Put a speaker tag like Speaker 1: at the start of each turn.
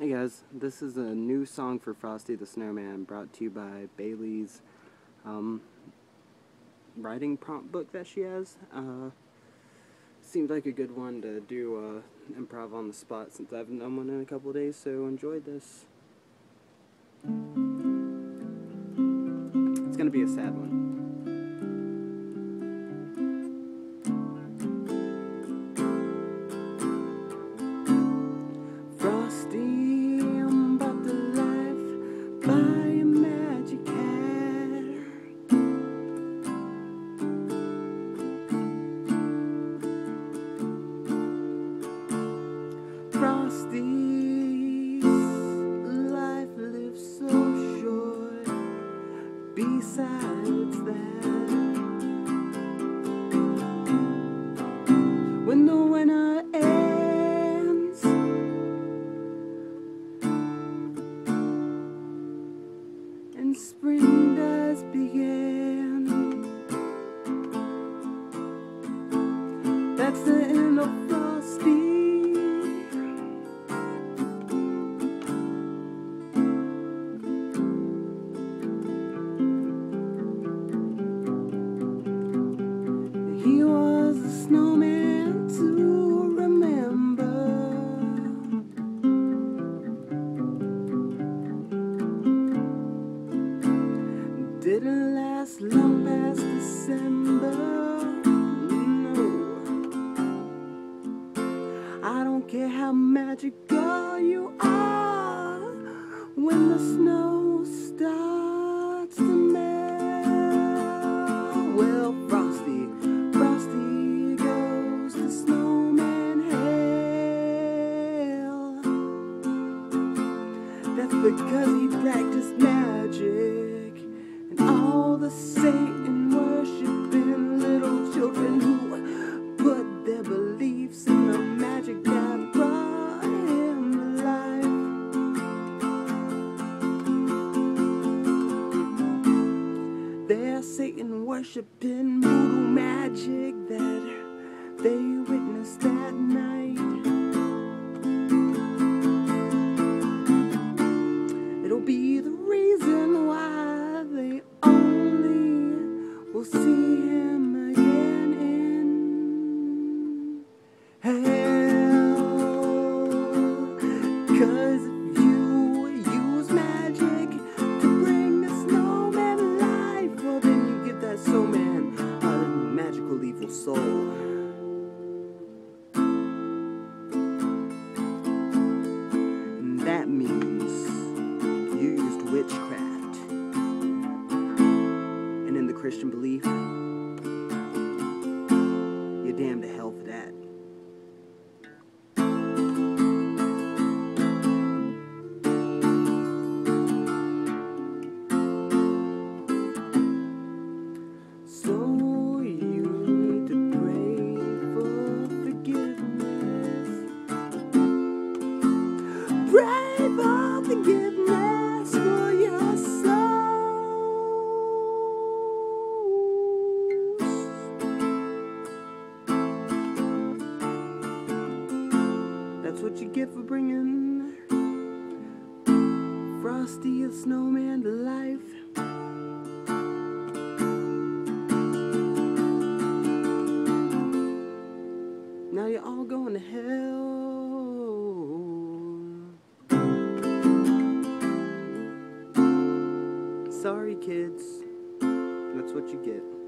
Speaker 1: Hey guys, this is a new song for Frosty the Snowman brought to you by Bailee's um, writing prompt book that she has. Uh, seemed like a good one to do uh, improv on the spot since I haven't done one in a couple days, so enjoy this. It's gonna be a sad one. Spring does begin, that's the end of Frosty. Didn't last long past December. No. I don't care how magical you are when the snow starts to melt. Well, Frosty, Frosty goes to snowman hell. That's because Satan worshiping little children who put their beliefs in the magic that brought him. They're Satan worshiping voodoo magic that they witnessed that night. Soul. That's what you get for bringing Frosty a snowman to life. Now you're all going to hell. Sorry, kids. That's what you get.